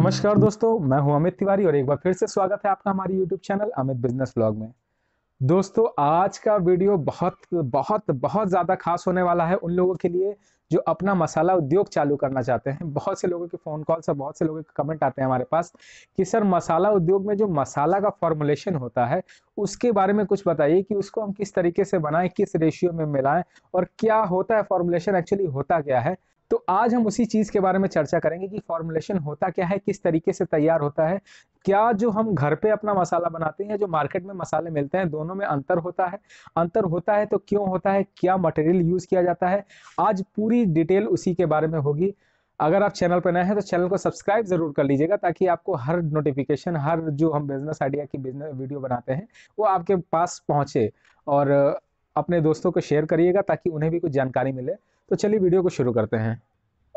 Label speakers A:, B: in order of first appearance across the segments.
A: नमस्कार दोस्तों, मैं हूँ अमित तिवारी और एक बार फिर से स्वागत है आपका हमारी YouTube channel Amit business blog में। दोस्तों, आज का वीडियो बहुत बहुत बहुत ज़्यादा खास होने वाला है उन लोगों के लिए जो अपना मसाला उद्योग चालू करना चाहते हैं। बहुत से लोगों के फ़ोन कॉल्स और बहुत से लोगों के कमेंट आते हैं हमारे पास कि, सर, मसाला उद्योग में जो मसाला का फॉर्मुलेशन होता है, उसके बारे में कुछ बताइए कि उसको हम किस तरीके से बनाएँ, किस रेशियो में मिलाएँ और क्या होता है फॉर्मुलेशन एक्चुअली होता क्या है? तो आज हम उसी चीज़ के बारे में चर्चा करेंगे कि फॉर्मुलेशन होता क्या है, किस तरीके से तैयार होता है, क्या जो हम घर पे अपना मसाला बनाते हैं, जो मार्केट में मसाले मिलते हैं, दोनों में अंतर होता है। अंतर होता है तो क्यों होता है, क्या मटेरियल यूज़ किया जाता है, आज पूरी डिटेल उसी के बारे में होगी। अगर आप चैनल पर नए हैं तो चैनल को सब्सक्राइब ज़रूर कर लीजिएगा ताकि आपको हर नोटिफिकेशन हर जो हम बिज़नेस आइडिया की बिज़नेस वीडियो बनाते हैं, वो आपके पास पहुँचे। और, अपने दोस्तों को शेयर करिएगा ताकि उन्हें भी कुछ जानकारी मिले। तो चलिए वीडियो को शुरू करते हैं।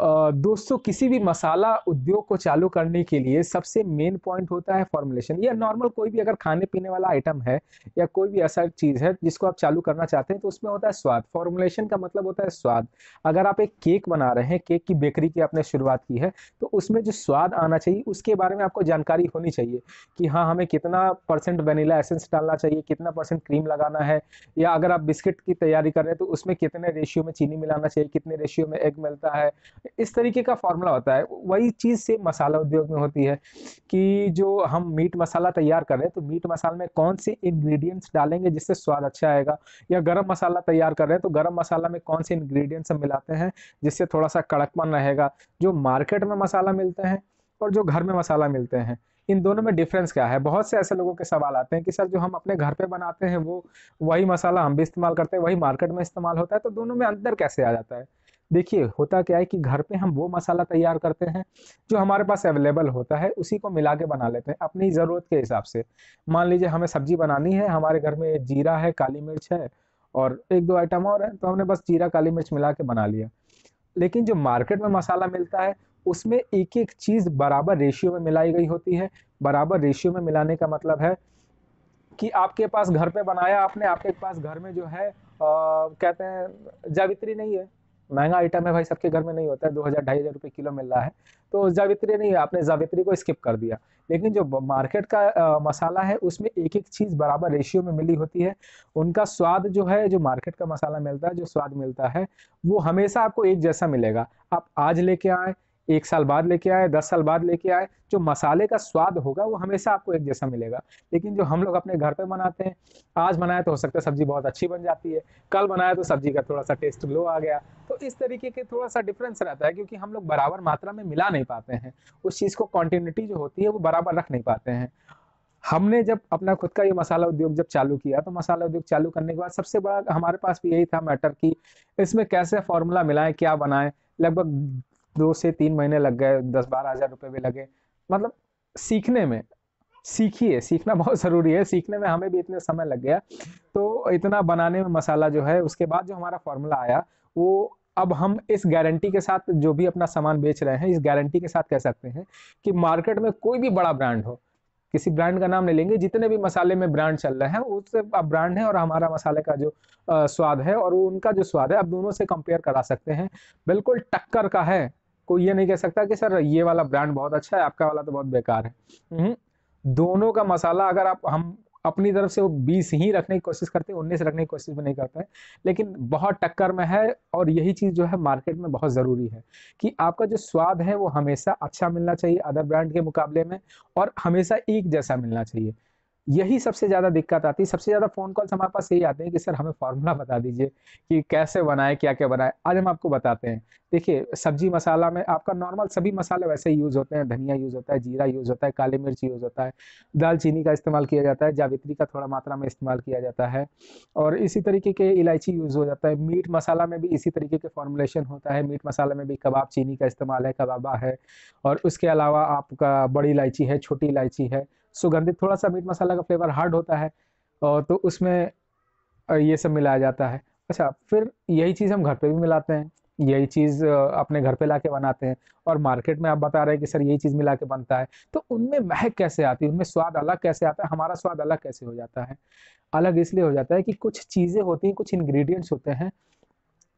A: दोस्तों, किसी भी मसाला उद्योग को चालू करने के लिए सबसे मेन पॉइंट होता है फॉर्मुलेशन या नॉर्मल कोई भी अगर खाने पीने वाला आइटम है या कोई भी ऐसा चीज़ है जिसको आप चालू करना चाहते हैं तो उसमें होता है स्वाद. फॉर्मुलेशन का मतलब होता है स्वाद. अगर आप एक केक बना रहे हैं केक की बेकरी की आपने शुरुआत की है तो उसमें जो स्वाद आना चाहिए, उसके बारे में आपको जानकारी होनी चाहिए कि हाँ हमें कितना परसेंट वनीला एसेंस डालना चाहिए, कितना परसेंट क्रीम लगाना है, या अगर आप बिस्किट की तैयारी कर रहे हैं तो उसमें कितने रेशियो में चीनी मिलाना चाहिए, कितने रेशियो में एग मिलता है इस तरीके का फॉर्मूला होता है। वही चीज़ से मसाला उद्योग में होती है कि जो हम मीट मसाला तैयार कर रहे हैं तो मीट मसाला में कौन से इंग्रेडिएंट्स डालेंगे जिससे स्वाद अच्छा आएगा? या गरम मसाला तैयार कर रहे हैं तो गरम मसाला में कौन से इंग्रेडिएंट्स हम मिलाते हैं जिससे थोड़ा सा कड़कपन रहेगा? जो मार्केट में मसाला मिलते हैं और जो घर में मसाला मिलते हैं। इन दोनों में डिफरेंस क्या है? बहुत से ऐसे लोगों के सवाल आते हैं कि, सर, जो हम अपने घर पे बनाते हैं, वो वही मसाला हम भी इस्तेमाल करते हैं, वही मार्केट में इस्तेमाल होता है? तो दोनों में अंतर कैसे आ जाता है? देखिए होता क्या है कि घर पे हम वो मसाला तैयार करते हैं जो हमारे पास अवेलेबल होता है उसी को मिला के बना लेते हैं अपनी ज़रूरत के हिसाब से। मान लीजिए हमें सब्ज़ी बनानी है हमारे घर में जीरा है काली मिर्च है और एक दो आइटम और है तो हमने बस जीरा काली मिर्च मिला के बना लिया। लेकिन जो मार्केट में मसाला मिलता है उसमें एक एक चीज़ बराबर रेशियो में मिलाई गई होती है। बराबर रेशियो में मिलाने का मतलब है कि आपके पास घर पे बनाया आपने आपके पास घर में जो है आ, कहते हैं जावित्री नहीं है। महँगा आइटम है भाई सबके घर में नहीं होता है। दो हज़ार ढाई हज़ार रुपये किलो मिल रहा है। तो जावित्री नहीं आपने जावित्री को स्किप कर दिया। लेकिन जो मार्केट का आ, मसाला है उसमें एक एक चीज़ बराबर रेशियो में मिली होती है। उनका स्वाद जो है जो मार्केट का मसाला मिलता है जो स्वाद मिलता है वो हमेशा आपको एक जैसा मिलेगा। आप आज लेके आए एक साल बाद लेके आए, दस साल बाद लेके आए, जो मसाले का स्वाद होगा वो हमेशा आपको एक जैसा मिलेगा। लेकिन जो हम लोग अपने घर पे बनाते हैं, आज बनाए तो हो सकता है सब्ज़ी बहुत अच्छी बन जाती है, कल बनाया तो सब्ज़ी का थोड़ा सा टेस्ट लो आ गया। तो इस तरीके के थोड़ा सा डिफरेंस रहता है, क्योंकि हम लोग बराबर मात्रा में मिला नहीं पाते हैं। उस चीज़ को क्वान्टिटी जो होती है, वो बराबर रख नहीं पाते हैं। हमने जब अपना खुद का ये मसाला उद्योग जब चालू किया तो मसाला उद्योग चालू करने के बाद सबसे बड़ा हमारे पास भी यही था मैटर कि इसमें कैसे फॉर्मूला मिलाएँ, क्या बनाएँ, लगभग दो से तीन महीने लग गए, दस बारह हज़ार रुपये भी लगे। मतलब सीखने में, सीखिए, सीखना बहुत ज़रूरी है। सीखने में हमें भी इतने समय लग गया। तो इतना बनाने में मसाला जो है, उसके बाद जो हमारा फॉर्मूला आया, वो अब हम इस गारंटी के साथ जो भी अपना सामान बेच रहे हैं, इस गारंटी के साथ कह सकते हैं कि मार्केट में कोई भी बड़ा ब्रांड हो, किसी ब्रांड का नाम ले लेंगे, जितने भी मसाले में ब्रांड चल रहे हैं उससे अब ब्रांड है और हमारा मसाले का जो स्वाद है और उनका जो स्वाद है अब दोनों से कंपेयर करा सकते हैं। बिल्कुल टक्कर का है कोई ये नहीं कह सकता कि सर ये वाला ब्रांड बहुत अच्छा है आपका वाला तो बहुत बेकार है। हम्म, दोनों का मसाला अगर आप हम अपनी तरफ़ से वो बीस ही रखने की कोशिश करते हैं उन्नीस रखने की कोशिश भी नहीं करते हैं लेकिन बहुत टक्कर में है और यही चीज़ जो है मार्केट में बहुत ज़रूरी है कि आपका जो स्वाद है वो हमेशा अच्छा मिलना चाहिए अदर ब्रांड के मुकाबले में और हमेशा एक जैसा मिलना चाहिए। यही सबसे ज़्यादा दिक्कत आती है। सबसे ज़्यादा फ़ोन कॉल्स हमारे पास यही आते हैं कि, सर, हमें फार्मूला बता दीजिए कि कैसे बनाए क्या क्या बनाए? आज हम आपको बताते हैं। देखिए, सब्ज़ी मसाला में आपका नॉर्मल सभी मसाले वैसे ही यूज़ होते हैं। धनिया यूज़ होता है, जीरा यूज़ होता है, काली मिर्च यूज़ होता है, दालचीनी का इस्तेमाल किया जाता है, जावित्री का थोड़ा मात्रा में इस्तेमाल किया जाता है और इसी तरीके के इलायची यूज़ हो जाता है। मीट मसाला में भी इसी तरीके के फॉर्मुलेशन होता है। मीट मसाले में भी कबाब, चीनी का इस्तेमाल है, कबाबा है और उसके अलावा आपका बड़ी इलायची है, छोटी इलायची है। सुगंधित थोड़ा सा मीट मसाला का फ्लेवर हार्ड होता है और तो उसमें ये सब मिलाया जाता है। अच्छा फिर यही चीज़ हम घर पे भी मिलाते हैं। यही चीज़ अपने घर पे ला के बनाते हैं। और मार्केट में आप बता रहे हैं कि सर यही चीज़ मिला के बनता है। तो उनमें महक कैसे आती है? उनमें स्वाद अलग कैसे आता है? हमारा स्वाद अलग कैसे हो जाता है? अलग इसलिए हो जाता है कि कुछ चीज़ें होती हैं, कुछ इंग्रेडिएंट्स होते हैं,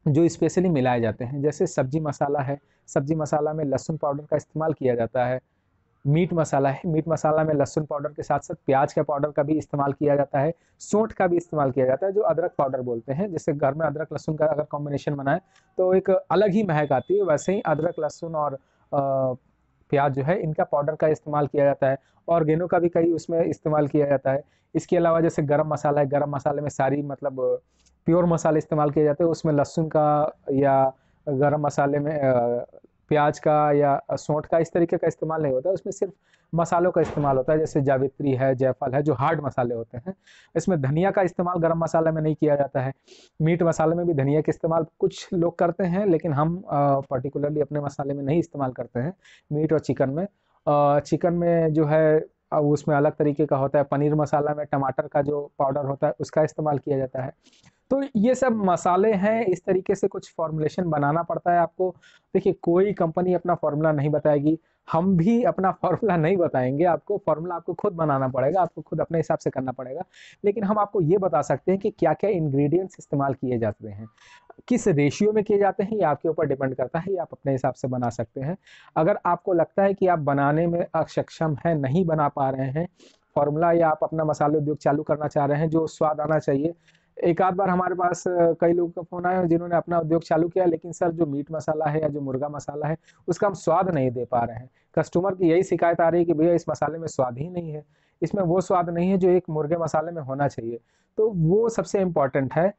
A: जो स्पेशली मिलाए जाते हैं। जैसे सब्ज़ी मसाला है। सब्ज़ी मसाला में लहसुन पाउडर का इस्तेमाल किया जाता है। मीट मसाला है। मीट मसाला में लहसुन पाउडर के साथ साथ प्याज का पाउडर का भी इस्तेमाल किया जाता है। सोंठ का भी इस्तेमाल किया जाता है, जो अदरक पाउडर बोलते हैं जैसे घर में अदरक, लहसुन का अगर कॉम्बिनेशन बनाए तो एक अलग ही महक आती है। वैसे ही अदरक, लहसुन और प्याज जो है, इनका पाउडर का इस्तेमाल किया जाता है और गेनों का भी कई उसमें इस्तेमाल किया जाता है। इसके अलावा जैसे गर्म मसाला है, गर्म मसाले में सारी मतलब प्योर मसाले इस्तेमाल किए जाते हैं। उसमें लहसुन का या गरम मसाले में प्याज का या सौंठ का इस तरीके का इस्तेमाल नहीं होता। उसमें सिर्फ़ मसालों का इस्तेमाल होता है, जैसे जावित्री है, जयफल है, जो हार्ड मसाले होते हैं। इसमें धनिया का इस्तेमाल गरम मसाले में नहीं किया जाता है। मीट मसाले में भी धनिया का इस्तेमाल कुछ लोग करते हैं, लेकिन हम पर्टिकुलरली अपने मसाले में नहीं इस्तेमाल करते हैं मीट और चिकन में। चिकन में जो है, अब उसमें अलग तरीके का होता है। पनीर मसाला में टमाटर का जो पाउडर होता है, उसका इस्तेमाल किया जाता है। तो ये सब मसाले हैं, इस तरीके से कुछ फॉर्मुलेशन बनाना पड़ता है आपको। देखिए, कोई कंपनी अपना फॉर्मूला नहीं बताएगी। हम भी अपना फॉर्मूला नहीं बताएँगे आपको। फॉर्मूला आपको खुद बनाना पड़ेगा, आपको खुद अपने हिसाब से करना पड़ेगा। लेकिन हम आपको ये बता सकते हैं कि क्या क्या इंग्रेडिएंट्स इस्तेमाल किए जाते हैं। किस रेशियो में किए जाते हैं, ये आपके ऊपर डिपेंड करता है, ये आप अपने हिसाब से बना सकते हैं। अगर आपको लगता है कि आप बनाने में अक्षम है, नहीं बना पा रहे हैं फॉर्मूला या आप अपना मसाले उद्योग चालू करना चाह रहे हैं, जो स्वाद आना चाहिए एक आध बार हमारे पास कई लोगों का फ़ोन आया जिन्होंने अपना उद्योग चालू किया, लेकिन सर, जो मीट मसाला है या जो मुर्गा मसाला है, उसका हम स्वाद नहीं दे पा रहे हैं। कस्टमर की यही शिकायत आ रही है कि भैया, इस मसाले में स्वाद ही नहीं है। इसमें वो स्वाद नहीं है जो एक मुर्गे मसाले में होना चाहिए। तो वो सबसे इम्पोर्टेंट है।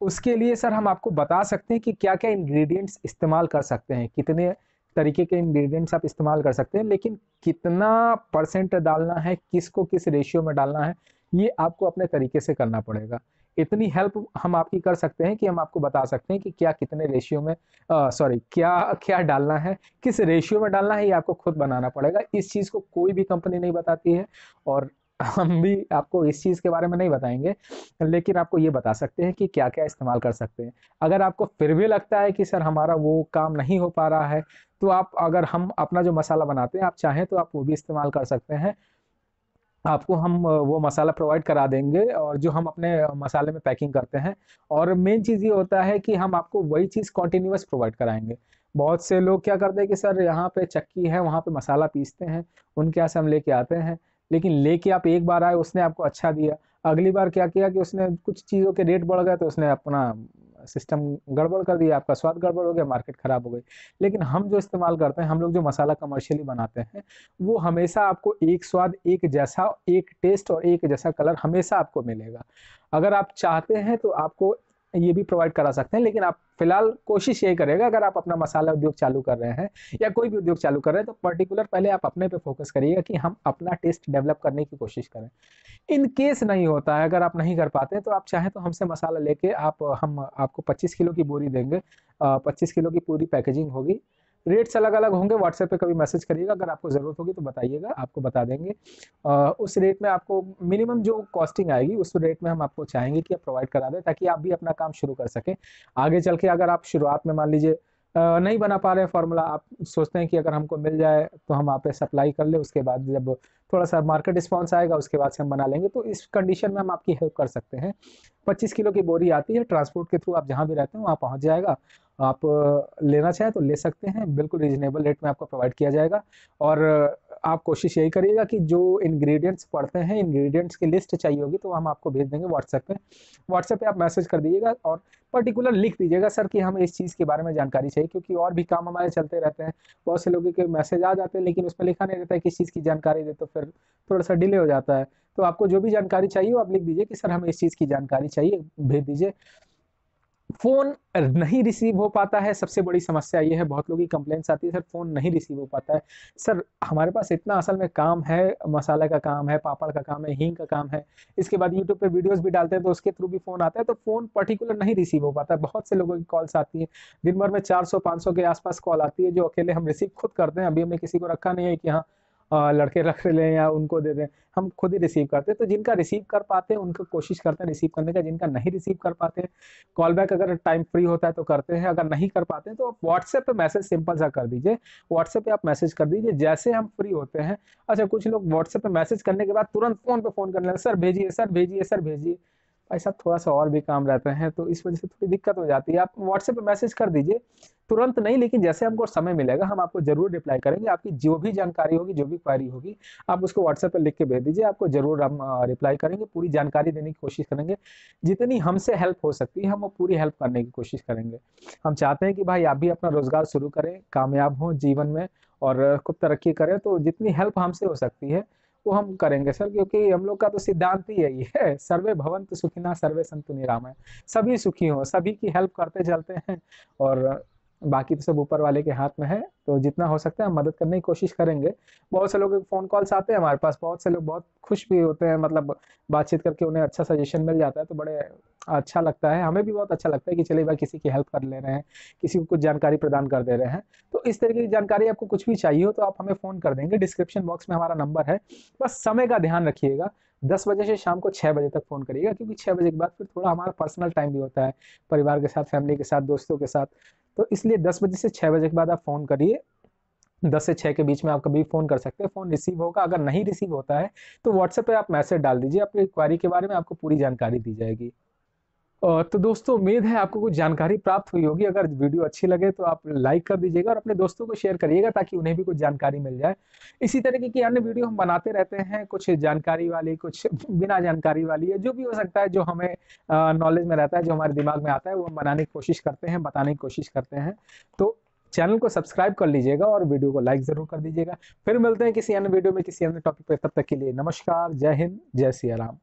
A: उसके लिए सर, हम आपको बता सकते हैं कि क्या क्या इंग्रेडिएंट्स इस्तेमाल कर सकते हैं। कितने तरीके के इंग्रेडिएंट्स आप इस्तेमाल कर सकते हैं, लेकिन कितना परसेंट डालना है, किसको किस रेशियो में डालना है ये आपको अपने तरीके से करना पड़ेगा। इतनी हेल्प हम आपकी कर सकते हैं कि हम आपको बता सकते हैं कि क्या कितने रेशियो में सॉरी क्या क्या डालना है, किस रेशियो में डालना है, ये आपको खुद बनाना पड़ेगा। इस चीज़ को कोई भी कंपनी नहीं बताती है और हम भी आपको इस चीज़ के बारे में नहीं बताएँगे, लेकिन आपको ये बता सकते हैं कि क्या क्या इस्तेमाल कर सकते हैं। अगर आपको फिर भी लगता है कि सर हमारा वो काम नहीं हो पा रहा है तो आप अगर हम अपना जो मसाला बनाते हैं, आप चाहें तो आप वो भी इस्तेमाल कर सकते हैं। आपको हम वो मसाला प्रोवाइड करा देंगे और जो हम अपने मसाले में पैकिंग करते हैं। और मेन चीज़ ये होता है कि हम आपको वही चीज़ कॉन्टीन्यूस प्रोवाइड कराएँगे। बहुत से लोग क्या करते हैं कि, सर, यहाँ पे चक्की है, वहाँ पे मसाला पीसते हैं, उनके यहाँ से हम लेके आते हैं। लेकिन लेके आप एक बार आए, उसने आपको अच्छा दिया। अगली बार क्या किया कि उसने कुछ चीज़ों के रेट बढ़ गए तो उसने अपना सिस्टम गड़बड़ कर दिया, आपका स्वाद गड़बड़ हो गया, मार्केट खराब हो गई। लेकिन हम जो इस्तेमाल करते हैं, हम लोग जो मसाला कमर्शियली बनाते हैं, वो हमेशा आपको एक स्वाद, एक जैसा, एक टेस्ट और एक जैसा कलर हमेशा आपको मिलेगा। अगर आप चाहते हैं तो आपको ये भी प्रोवाइड करा सकते हैं, लेकिन आप फ़िलहाल कोशिश यही करेगा अगर आप अपना मसाला उद्योग चालू कर रहे हैं या कोई भी उद्योग चालू कर रहे हैं तो पर्टिकुलर पहले आप अपने पे फोकस करिएगा कि हम अपना टेस्ट डेवलप करने की कोशिश करें। इन केस नहीं होता है, अगर आप नहीं कर पाते तो आप चाहें तो हमसे मसाला लेके आप, हम आपको 25 किलो की बोरी देंगे। 25 किलो की पूरी पैकेजिंग होगी। रेट्स अलग अलग होंगे व्हाट्सएप पे कभी मैसेज करिएगा अगर आपको ज़रूरत होगी तो बताइएगा आपको बता देंगे। आ, उस रेट में आपको मिनिमम जो कॉस्टिंग आएगी उस रेट में हम आपको चाहेंगे कि आप प्रोवाइड करा दें ताकि आप भी अपना काम शुरू कर सकें। आगे चल के अगर आप शुरुआत में मान लीजिए नहीं बना पा रहे हैं फार्मूला आप सोचते हैं कि अगर हमको मिल जाए तो हम आप सप्लाई कर ले उसके बाद जब थोड़ा सा मार्केट रिस्पॉन्स आएगा उसके बाद से हम बना लेंगे तो इस कंडीशन में हम आपकी हेल्प कर सकते हैं। 25 किलो की बोरी आती है ट्रांसपोर्ट के थ्रू आप जहाँ भी रहते हैं वहाँ पहुँच जाएगा। आप लेना चाहें तो ले सकते हैं। बिल्कुल रीजनेबल रेट में आपको प्रोवाइड किया जाएगा। और आप कोशिश यही करिएगा कि जो इंग्रेडिएंट्स पढ़ते हैं इंग्रेडिएंट्स की लिस्ट चाहिए होगी तो हम आपको भेज देंगे व्हाट्सएप पे। व्हाट्सएप पे आप मैसेज कर दीजिएगा और पर्टिकुलर लिख दीजिएगा, सर, कि हमें इस चीज़ के बारे में जानकारी चाहिए, क्योंकि और भी काम हमारे चलते रहते हैं। बहुत से लोगों के मैसेज आ जाते हैं, लेकिन उसमें लिखा नहीं रहता है किस चीज़ की जानकारी दे तो फिर थोड़ा सा डिले हो जाता है। तो आपको जो भी जानकारी चाहिए आप लिख दीजिए कि, सर, हमें इस चीज़ की जानकारी चाहिए, भेज दीजिए। फ़ोन नहीं रिसीव हो पाता है, सबसे बड़ी समस्या ये है, बहुत लोगों की कंप्लेंट्स आती है, सर, फ़ोन नहीं रिसीव हो पाता है। सर, हमारे पास इतना असल में काम है, मसाला का काम है, पापड़ का काम है, हींग का काम है, इसके बाद यूट्यूब पे वीडियोस भी डालते हैं तो उसके थ्रू भी फ़ोन आता है तो फ़ोन पर्टिकुलर नहीं रिसीव हो पाता है। बहुत से लोगों की कॉल्स आती है, दिन भर में चार सौ के आसपास कॉल आती है, जो अकेले हम रिसीव खुद करते हैं, अभी हमने किसी को रखा नहीं है कि हाँ लड़के रख लें या उनको दे दें, हम खुद ही रिसीव करते हैं। तो जिनका रिसीव कर पाते हैं, उनको कोशिश करते हैं रिसीव करने का, जिनका नहीं रिसीव कर पाते हैं कॉल बैक अगर टाइम फ्री होता है तो करते हैं, अगर नहीं कर पाते हैं तो आप व्हाट्सएप पे मैसेज सिंपल सा कर दीजिए। व्हाट्सएप पे आप मैसेज कर दीजिए, जैसे हम फ्री होते हैं। अच्छा कुछ लोग व्हाट्सएप पे मैसेज करने के बाद तुरंत फ़ोन पे फ़ोन करने लगे सर भेजिए सर भेजिए सर भेजिए। भाई साहब थोड़ा सा और भी काम रहते हैं तो इस वजह से थोड़ी दिक्कत हो जाती है। आप व्हाट्सएप पर मैसेज कर दीजिए, तुरंत नहीं, लेकिन जैसे हमको समय मिलेगा, हम आपको ज़रूर रिप्लाई करेंगे। आपकी जो भी जानकारी होगी, जो भी क्वारी होगी, आप उसको व्हाट्सएप पर लिख के भेज दीजिए, आपको ज़रूर हम रिप्लाई करेंगे, पूरी जानकारी देने की कोशिश करेंगे। जितनी हमसे हेल्प हो सकती है, हम वो पूरी हेल्प करने की कोशिश करेंगे। हम चाहते हैं कि भाई आप भी अपना रोज़गार शुरू करें, कामयाब हों जीवन में और खूब तरक्की करें तो जितनी हेल्प हमसे हो सकती है वो हम करेंगे सर, क्योंकि हम लोग का तो सिद्धांत ही यही है, सर्वे भवंत सुखिना, सर्वे संतु निराम है सभी सुखी हो, सभी की हेल्प करते चलते हैं और बाकी तो सब ऊपर वाले के हाथ में है तो जितना हो सकता है हम मदद करने की कोशिश करेंगे। बहुत से लोग फ़ोन कॉल्स आते हैं हमारे पास, बहुत से लोग बहुत खुश भी होते हैं मतलब बातचीत करके उन्हें अच्छा सजेशन मिल जाता है तो बड़े अच्छा लगता है। हमें भी बहुत अच्छा लगता है कि चलिए भाई किसी की हेल्प कर ले रहे हैं, किसी को कुछ जानकारी प्रदान कर दे रहे हैं। तो इस तरीके की जानकारी आपको कुछ भी चाहिए हो तो आप हमें फ़ोन कर देंगे। डिस्क्रिप्शन बॉक्स में हमारा नंबर है। बस समय का ध्यान रखिएगा। दस बजे से शाम को छः बजे तक फ़ोन करिएगा, क्योंकि छः बजे के बाद फिर थोड़ा हमारा पर्सनल टाइम भी होता है। परिवार के साथ फैमिली के साथ, दोस्तों के साथ। तो इसलिए दस बजे से छः बजे के बाद आप फ़ोन करिए। दस से छः के बीच में आप कभी फ़ोन कर सकते हैं। फ़ोन रिसीव होगा, अगर नहीं रिसीव होता है तो व्हाट्सएप पे आप मैसेज डाल दीजिए। अपनी इंक्वायरी के बारे में आपको पूरी जानकारी दी जाएगी। तो दोस्तों, उम्मीद है आपको कुछ जानकारी प्राप्त हुई होगी। अगर वीडियो अच्छी लगे तो आप लाइक कर दीजिएगा और अपने दोस्तों को शेयर करिएगा ताकि उन्हें भी कुछ जानकारी मिल जाए। इसी तरीके की अन्य वीडियो हम बनाते रहते हैं। कुछ जानकारी वाली, कुछ बिना जानकारी वाली है जो भी हो सकता है, जो हमें नॉलेज में रहता है, जो हमारे दिमाग में आता है, वो हम बनाने की कोशिश करते हैं, बताने की कोशिश करते हैं। तो चैनल को सब्सक्राइब कर लीजिएगा और वीडियो को लाइक ज़रूर कर दीजिएगा। फिर मिलते हैं किसी अन्य वीडियो में, किसी अन्य टॉपिक पर तब तक के लिए नमस्कार, जय हिंद, जय सिया राम।